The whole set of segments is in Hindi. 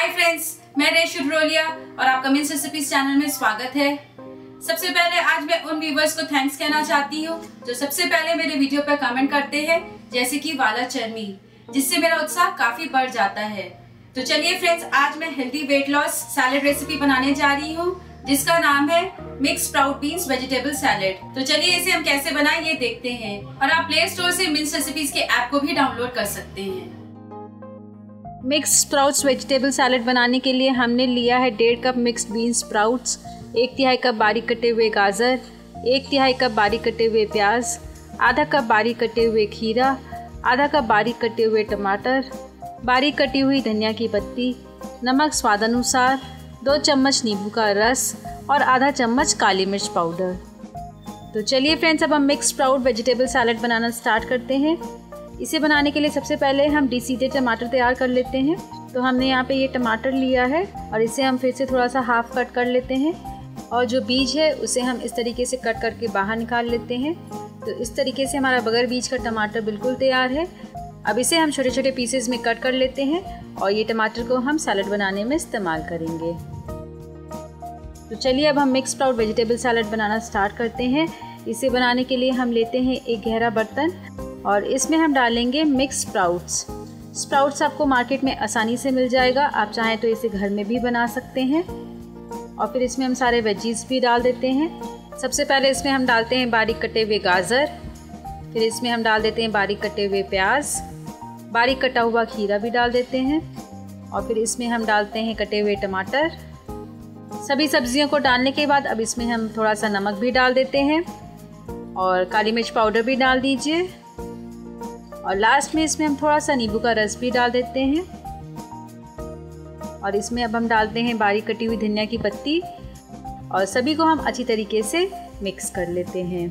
हाय फ्रेंड्स मैं रेशु ड्रोलिया और आपका मिन्स रेसिपीज़ चैनल में स्वागत है। सबसे पहले आज मैं उन व्यूवर्स को थैंक्स कहना चाहती हूँ, जो सबसे पहले मेरे वीडियो पर कमेंट करते हैं, जैसे कि वाला चर्मी, जिससे मेरा उत्साह काफ़ी बढ़ जाता है। तो चलिए फ्रेंड्स आज मैं healthy weight loss salad recipe बनाने जा रही हूँ, जिसका नाम है mix sprout beans vegetable salad तो चलिए इसे हम कैसे बनाए, ये देखते हैं। और आप प्ले स्टोर से मिन्स रेसिपीज़ के ऐप को भी डाउनलोड कर सकते हैं। मिक्स स्प्राउट्स वेजिटेबल सैलड बनाने के लिए हमने लिया है डेढ़ कप मिक्स्ड बीन स्प्राउट्स, एक तिहाई कप बारीक कटे हुए गाजर, एक तिहाई कप बारीक कटे हुए प्याज, आधा कप बारीक कटे हुए खीरा, आधा कप बारीक कटे हुए टमाटर, बारीक कटी हुई धनिया की पत्ती, नमक स्वाद अनुसार दो चम्मच नींबू का रस और आधा चम्मच काली मिर्च पाउडर। तो चलिए फ्रेंड्स, अब हम मिक्स स्प्राउट वेजिटेबल सैलड बनाना स्टार्ट करते हैं। इसे बनाने के लिए सबसे पहले हम डीसीडे टमाटर तैयार कर लेते हैं। तो हमने यहाँ पे ये टमाटर लिया है और इसे हम फिर से थोड़ा सा हाफ़ कट कर लेते हैं। और जो बीज है, उसे हम इस तरीके से कट करके बाहर निकाल लेते हैं। तो इस तरीके से हमारा बगैर बीज का टमाटर बिल्कुल तैयार है। अब इसे हम छोटे छोटे पीसेस में कट कर लेते हैं और ये टमाटर को हम सैलड बनाने में इस्तेमाल करेंगे। तो चलिए अब हम मिक्स प्राउड वेजिटेबल सैलड बनाना स्टार्ट करते हैं। इसे बनाने के लिए हम लेते हैं एक गहरा बर्तन। और इसमें हम डालेंगे मिक्स स्प्राउट्स स्प्राउट्स आपको मार्केट में आसानी से मिल जाएगा। आप चाहें तो इसे घर में भी बना सकते हैं। और फिर इसमें हम सारे वेजीज भी डाल देते हैं। सबसे पहले इसमें हम डालते हैं बारीक कटे हुए गाजर। फिर इसमें हम डाल देते हैं बारीक कटे हुए प्याज। बारीक कटा हुआ खीरा भी डाल देते हैं। और फिर इसमें हम डालते हैं कटे हुए टमाटर। सभी सब्जियों को डालने के बाद अब इसमें हम थोड़ा सा नमक भी डाल देते हैं। और काली मिर्च पाउडर भी डाल दीजिए। और लास्ट में इसमें हम थोड़ा सा नींबू का रस भी डाल देते हैं। और इसमें अब हम डालते हैं बारीक कटी हुई धनिया की पत्ती और सभी को हम अच्छी तरीके से मिक्स कर लेते हैं।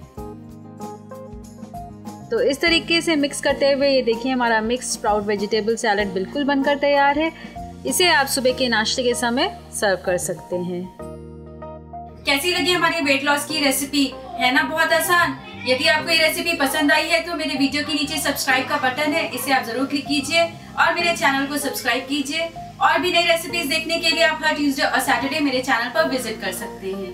तो इस तरीके से मिक्स करते हुए ये देखिए हमारा मिक्स स्प्राउट वेजिटेबल सैलड बिल्कुल बनकर तैयार है। इसे आप सुबह के नाश्ते के समय सर्व कर सकते हैं। कैसी लगी हमारी वेट लॉस की रेसिपी है ना बहुत आसान? यदि आपको ये रेसिपी पसंद आई है तो मेरे वीडियो के नीचे सब्सक्राइब का बटन है, इसे आप ज़रूर क्लिक कीजिए और मेरे चैनल को सब्सक्राइब कीजिए। और भी नई रेसिपीज़ देखने के लिए आप हर ट्यूसडे और सैटरडे मेरे चैनल पर विज़िट कर सकते हैं।